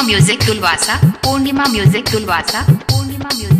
पूर्णिमा music तुलवासा Purnima music तुलवासा Purnima music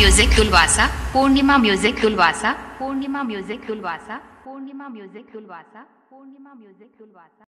music ಉಲ್ವಾಸ ಪೂರ್ಣಿಮಾ ಮ್ಯೂಸಿಕ್ ಉಲ್ವಾಸ ಪೂರ್ಣಿಮಾ ಮ್ಯೂಸಿಕ್ ಉಲ್ವಾಸ ಪೂರ್ಣಿಮಾ ಮ್ಯೂಸಿಕ್ ಉಲ್ವಾಸ ಪೂರ್ಣಿಮಾ ಮ್ಯೂಸಿಕ್ ಉಲ್ವಾಸ